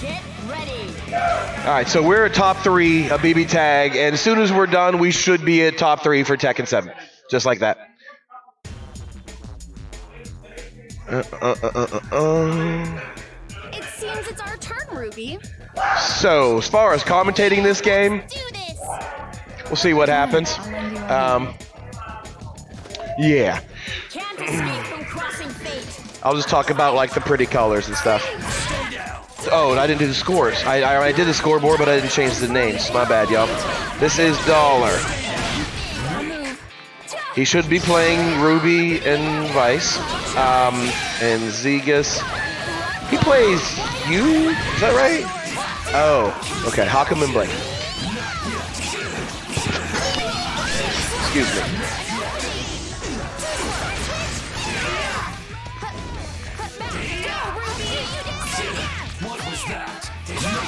Get ready. All right, so we're at top three a BB Tag, and as soon as we're done, we should be at top three for Tekken 7. Just like that. Uh, uh, uh, uh, uh. It seems it's our turn, Ruby. So, as far as commentating this game, this. we'll see what happens. Um, yeah, Can't escape from crossing fate. I'll just talk about like the pretty colors and stuff. Oh, and I didn't do the scores. I, I, I did the scoreboard, but I didn't change the names. My bad, y'all. This is Dollar. He should be playing Ruby and Weiss. Um, and Xeagas. He plays you? Is that right? Oh, okay. Hakumen and Blake. Excuse me.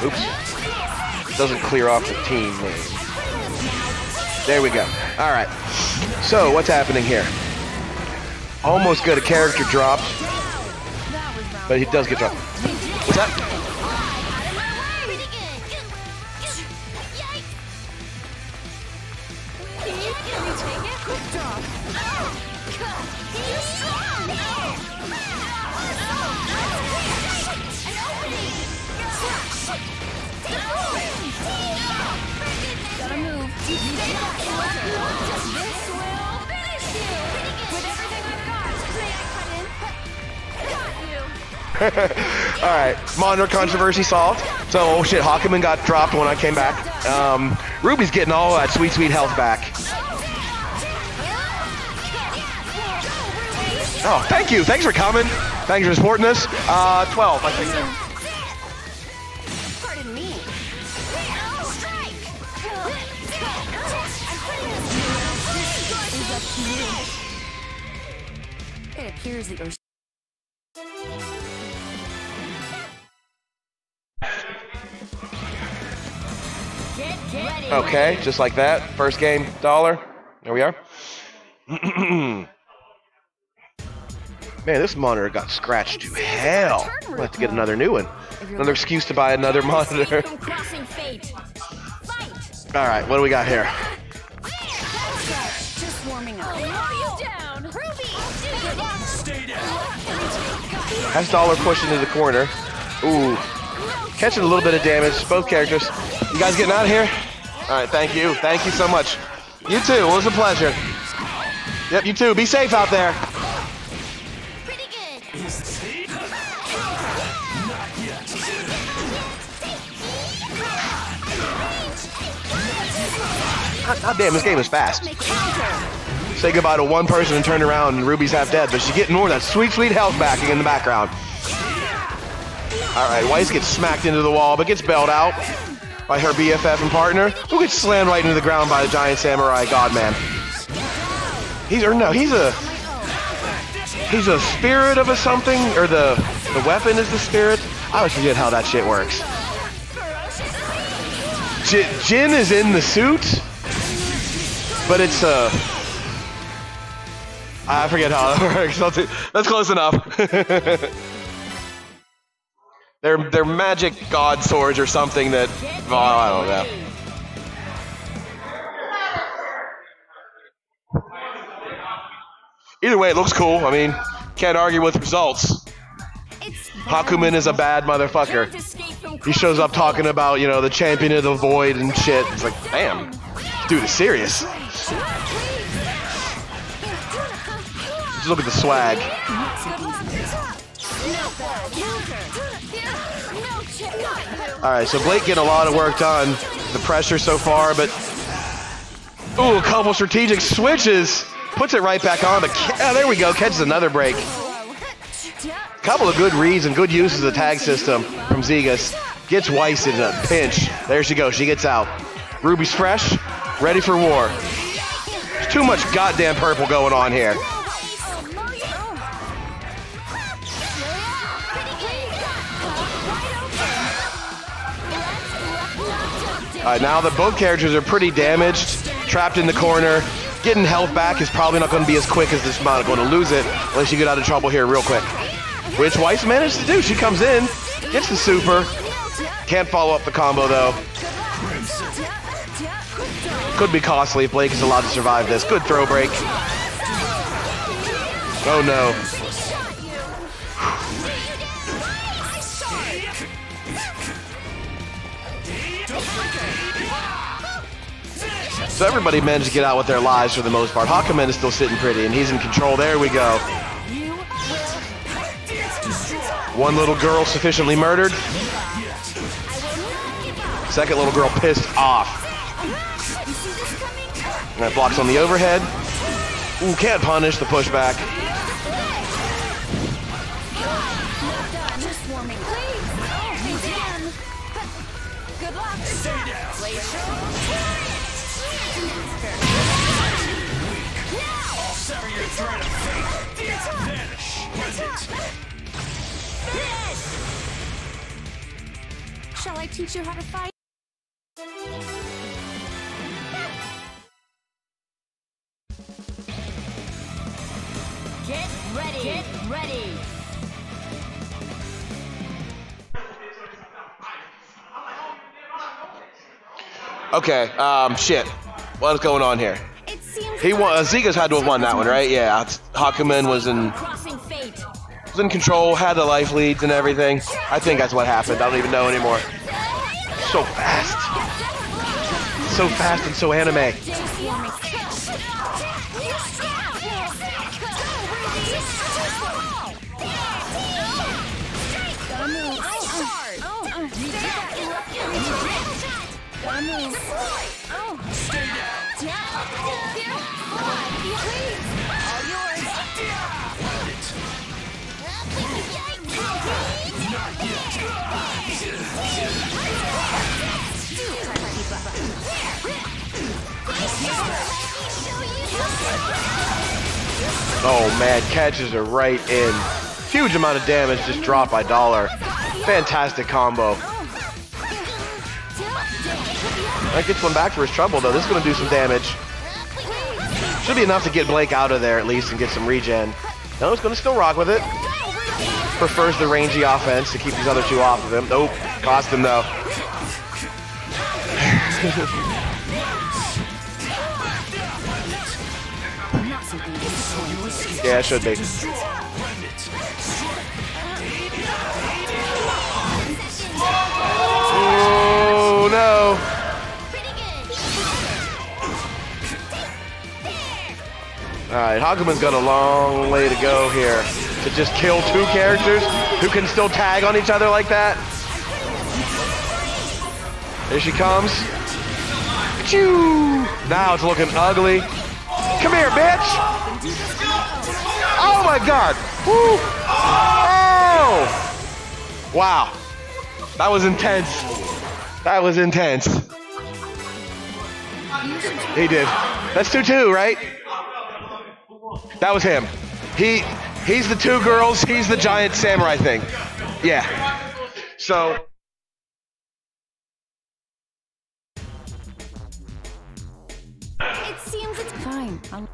Oops. Doesn't clear off the team name. There we go. All right. So, what's happening here? Almost got a character dropped, but he does get dropped. What's that? right, monitor controversy solved. So, oh shit, Hakumen got dropped when I came back. Um, Ruby's getting all that sweet, sweet health back. Oh, thank you. Thanks for coming. Thanks for supporting us. Uh, 12, I think. It appears that you're Okay, just like that. First game, dollar. There we are. Man, this monitor got scratched to hell. I'll have to get another new one. Another excuse to buy another monitor. From crossing fate. Fight. All right, what do we got here? Has Dollar pushed into the corner. Ooh. Catching a little bit of damage. Both characters. You guys getting out of here? All right, thank you. Thank you so much. You too. It was a pleasure. Yep, you too. Be safe out there. God damn, this game is fast. Say goodbye to one person and turn around, and Ruby's half dead, but she's getting more of that sweet, sweet health backing in the background. All right, Weiss gets smacked into the wall, but gets bailed out by her BFF and partner, who gets slammed right into the ground by the giant samurai godman. He's or no, he's a he's a spirit of a something, or the the weapon is the spirit. I always forget how that shit works. Jin is in the suit, but it's uh I forget how that works. That's, close enough. they're they're magic god swords or something that I don't know. Either way, it looks cool. I mean, can't argue with results. It's Hakumen is a bad motherfucker. He shows up talking about, you know, the champion of the void and shit. It's like, damn, dude is serious. Just look at the swag. All right, so Blake getting a lot of work done. The pressure so far, but ooh, a couple strategic switches. Puts it right back on, but oh, there we go. Catches another break. Couple of good reads and good uses of the tag system from Xeagas. Gets Weiss in a pinch. There she goes. She gets out. Ruby's fresh, ready for war. There's too much goddamn purple going on here. Right, now that both characters are pretty damaged, trapped in the corner, getting health back is probably not going to be as quick as this amount. Going to lose it unless you get out of trouble here real quick. Which Weiss managed to do. She comes in, gets the super, Can't follow up the combo though. Could be costly if Blake is allowed to survive this. Good throw break. Oh no. So everybody managed to get out with their lives for the most part. Hakumen is still sitting pretty, and he's in control. There we go. One little girl sufficiently murdered. Second little girl pissed off. And that blocks on the overhead. Ooh, can't punish the pushback. Shall I teach you how to fight? Get ready! Get ready! Okay, um, shit. What is going on here? He won. Uh, had to have won that one, right? Yeah. Hakumen was in was in control, had the life leads and everything. I think that's what happened. I don't even know anymore. So fast. So fast and so anime. Oh Oh, man, catches are right in. Huge amount of damage just dropped by Dollar. Fantastic combo. That gets one back for his trouble though. This is gonna do some damage. Should be enough to get Blake out of there at least and get some regen. No, he's gonna still rock with it. Prefers the rangy offense to keep these other two off of him. Nope, cost him though. yeah, it should be. Alright, Hakumen's got a long way to go here to just kill two characters who can still tag on each other like that. Here she comes. Choo! Now it's looking ugly. Come here, bitch! Oh my god! Woo! Oh! Wow. That was intense. That was intense. He did. That's 2-2, right? That was him. He he's the two girls, he's the giant samurai thing. Yeah. So It seems it's fine. I'm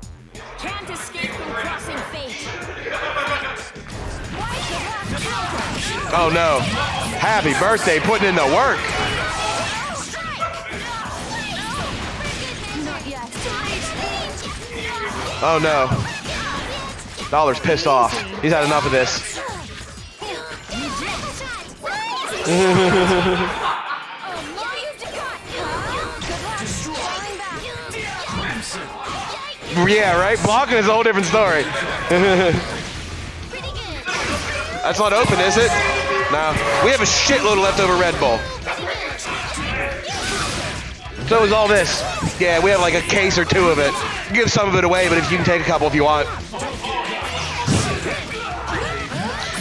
can't escape from crossing fate. Oh no. Happy birthday putting in the work. Oh no. Dollar's pissed off. He's had enough of this. yeah, right? Blocking is a whole different story. That's not open, is it? No. We have a shitload of leftover Red Bull. So is all this. Yeah, we have like a case or two of it. Give some of it away, but if you can take a couple if you want.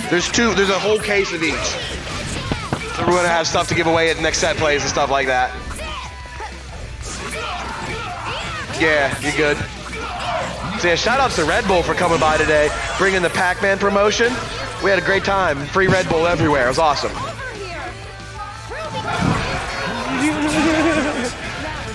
There's two, there's a whole case of each. So we're gonna have stuff to give away at next set plays and stuff like that. Yeah, you're good. So yeah, shout outs to Red Bull for coming by today, bringing the Pac-Man promotion. We had a great time. Free Red Bull everywhere. It was awesome.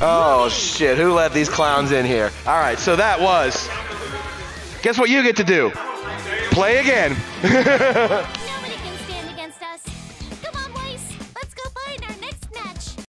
Oh shit! Who let these clowns in here? All right, so that was. Guess what you get to do? Play again.